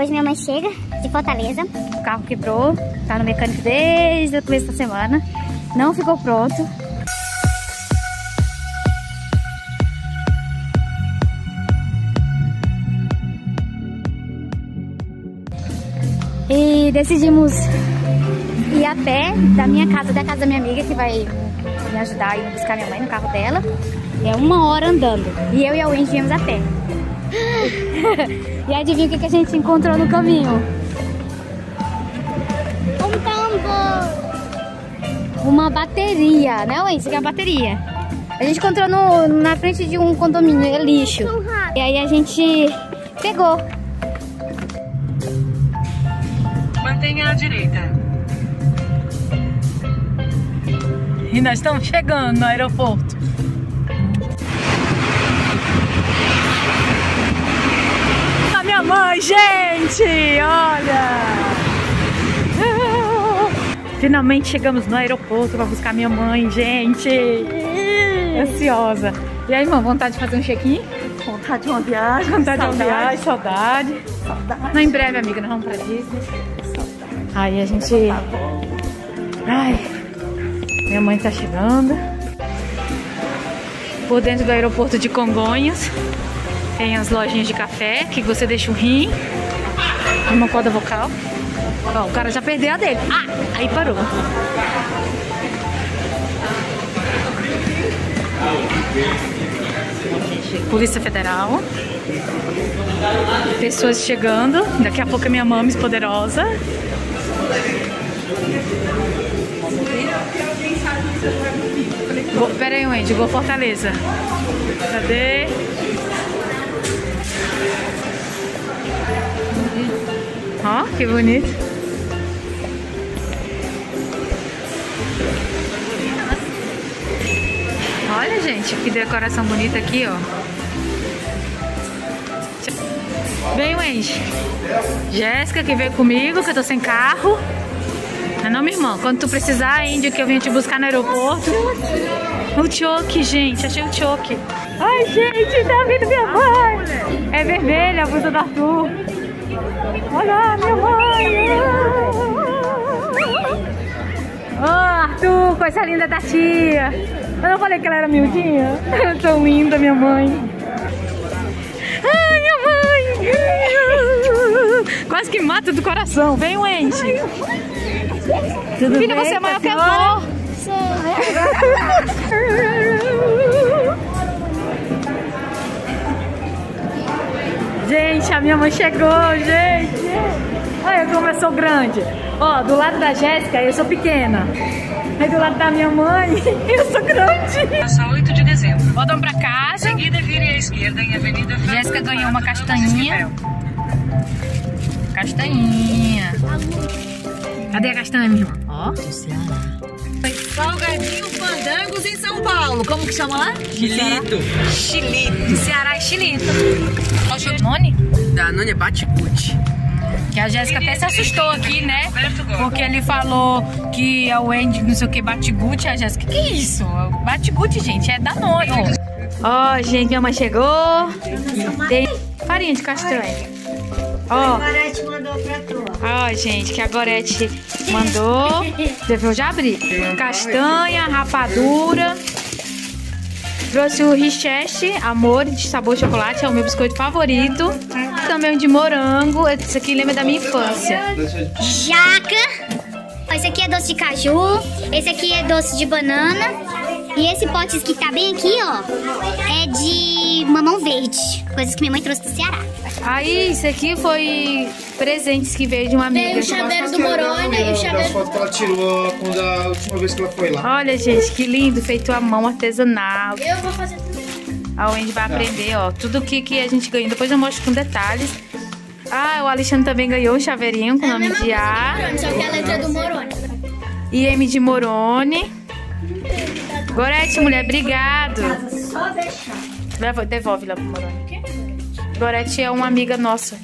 Hoje minha mãe chega de Fortaleza. O carro quebrou, tá no mecânico desde o começo da semana. Não ficou pronto. E decidimos ir a pé da minha casa da casa da minha amiga, que vai me ajudar a ir buscar minha mãe no carro dela. É uma hora andando. E eu e a Wendy viemos a pé. E adivinha o que, que a gente encontrou no caminho? Um tambor. Uma bateria, né, Wendy? Isso aqui é uma bateria. A gente encontrou no, na frente de um condomínio, é lixo. E aí a gente pegou. Mantenha a direita. E nós estamos chegando no aeroporto. Gente! Olha! Finalmente chegamos no aeroporto para buscar minha mãe, gente! Ansiosa. E aí, irmã, vontade de fazer um check-in? Vontade de uma viagem. Vontade de uma saudade. viagem, saudade. Saudade. Não, em breve, amiga, nós vamos pra Disney. Aí a gente. Ai, minha mãe tá chegando. Por dentro do aeroporto de Congonhas. Tem as lojinhas de café, que você deixa um rim. Uma corda vocal. Ó, o cara já perdeu a dele. Ah, aí parou. Polícia Federal. Pessoas chegando. Daqui a pouco é minha mames poderosa. Vou, pera aí, Wendy, vou Fortaleza. Cadê? Ó, que bonito. Olha, gente, que decoração bonita aqui, ó. Vem, Wendy. Jéssica, que veio comigo, que eu tô sem carro. Não é não, minha irmã? Quando tu precisar, Índio, que eu vim te buscar no aeroporto. O choque, gente. Achei o choque. Ai, gente, tá vindo minha mãe. É vermelha a blusa do Arthur. Olha, minha mãe. Ô, Arthur, coisa linda da tia. Eu não falei que ela era miudinha? Tão linda, minha mãe. Ai, minha mãe. Quase que mata do coração. Vem, Wendy. Tudo Filha, bem, você é maior que a senhora? avó. a minha mãe chegou, gente. Olha como eu sou grande. Ó, do lado da Jéssica, eu sou pequena. Aí do lado da minha mãe, eu sou grande. Passa 8 de dezembro. Voltamos pra casa. Seguida vire à esquerda em Avenida Franco Jéssica ganhou uma castanhinha. Castanhinha. Cadê a castanha, minha irmã? Ó. Salgadinho Fandangos em São Paulo. Como que chama lá? Chilito. Chilito. Ceará e Chilito. Qual o seu nome? Da Nônia Baticute. Que a Jéssica até se assustou aqui, né? Porque ele falou que a Wendy, não sei o que, Batigute. A Jéssica, que que é isso? Batigute, gente, é da Noni. Ó, gente, minha mãe chegou. Tem farinha de castanha. Ó, tu. Ó, gente, que a Gorete mandou. Ver, eu já abri. Castanha, rapadura. Trouxe o Richeste, amor de sabor chocolate, é o meu biscoito favorito. Também de morango. Esse aqui lembra da minha infância. Jaca. Esse aqui é doce de caju. Esse aqui é doce de banana. E esse pote que tá bem aqui, ó, é de mamão verde. Coisas que minha mãe trouxe do Ceará. Aí, isso aqui foi presentes que veio de uma amiga. Veio o chaveiro do Moroni e o Das chaveiro... fotos que ela tirou quando a última vez que ela foi lá. Olha, gente, que lindo, feito à mão, artesanal. Eu vou fazer também. A Wendy vai aprender, ó, tudo que, que a gente ganhou. Depois eu mostro com detalhes. Ah, o Alexandre também ganhou um chaveirinho com o nome de A. Só que a letra é do Moroni. E M de Moroni. Gorete, mulher, obrigado. Só deixar. Leva- Devolve lá pro Moroni. Gorete é uma amiga nossa.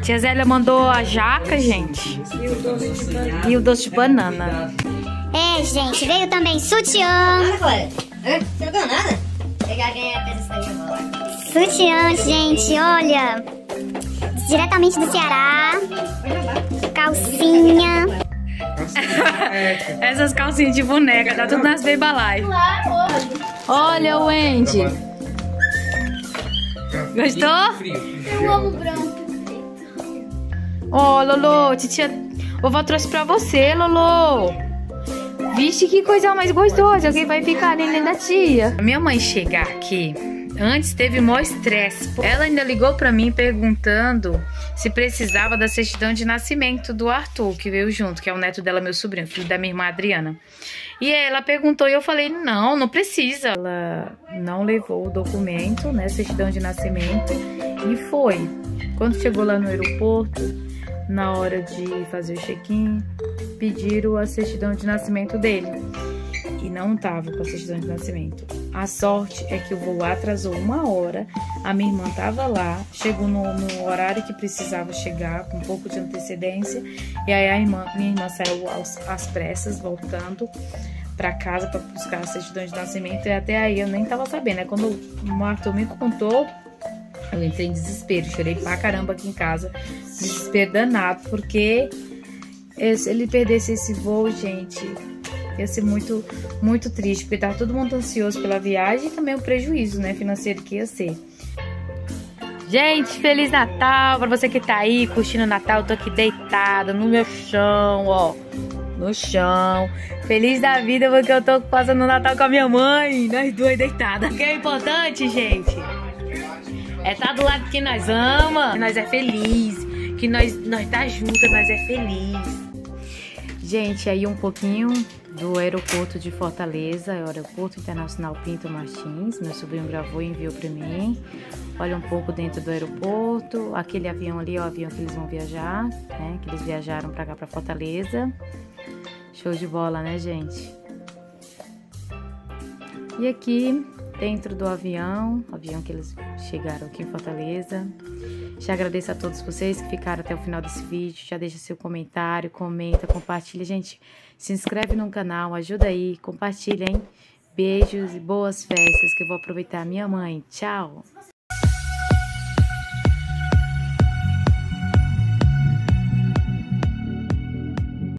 Tia Zélia mandou a jaca, gente. E o doce de banana. É, gente, veio também sutiã. Agora, você não ganhou nada? Pegar ganhar a peça agora. Sutiã, gente, olha. Diretamente do Ceará. calcinha. É, Essas calcinhas de boneca, tá tudo nas Baby Life. Olha o Wendy. Gostou? Eu amo branco. Ó, Lolo, titia, vovó trouxe pra você, Lolo. Vixe, que coisa mais gostosa. Quem vai ficar nem da tia? Minha mãe chegar aqui, antes teve maior estresse. Ela ainda ligou pra mim perguntando se precisava da certidão de nascimento do Arthur, que veio junto, que é o neto dela, meu sobrinho, filho da minha irmã Adriana. E ela perguntou e eu falei, não, não precisa. Ela não levou o documento, né, certidão de nascimento, e foi. Quando chegou lá no aeroporto, na hora de fazer o check-in, pediram a certidão de nascimento dele. E não tava com a certidão de nascimento. A sorte é que o voo atrasou uma hora, a minha irmã tava lá, chegou no, no horário que precisava chegar, com um pouco de antecedência, e aí a irmã, minha irmã saiu aos, às pressas, voltando pra casa para buscar a certidão de nascimento, e até aí eu nem tava sabendo, né? Quando o Arthur me contou, eu entrei em desespero, chorei pra caramba aqui em casa, desespero danado, porque ele perdesse esse voo, gente, ia ser muito, muito triste, porque tava todo mundo ansioso pela viagem e também o prejuízo, né, financeiro que ia ser. Gente, Feliz Natal pra você que tá aí curtindo o Natal. Eu tô aqui deitada no meu chão, ó. No chão. Feliz da vida porque eu tô passando o Natal com a minha mãe. Nós duas deitadas. O que é importante, gente? É estar tá do lado de quem nós ama, que nós é feliz, que nós, nós tá juntas, nós é feliz. Gente, aí um pouquinho do aeroporto de Fortaleza, é Aeroporto Internacional Pinto Martins. Meu sobrinho gravou e enviou para mim. Olha um pouco dentro do aeroporto. Aquele avião ali é o avião que eles vão viajar, né? Que eles viajaram para cá, para Fortaleza. Show de bola, né, gente? E aqui, dentro do avião, avião que eles chegaram aqui em Fortaleza. Já agradeço a todos vocês que ficaram até o final desse vídeo. Já deixa seu comentário, comenta, compartilha. Gente, se inscreve no canal, ajuda aí, compartilha, hein? Beijos e boas festas que eu vou aproveitar minha mãe. Tchau!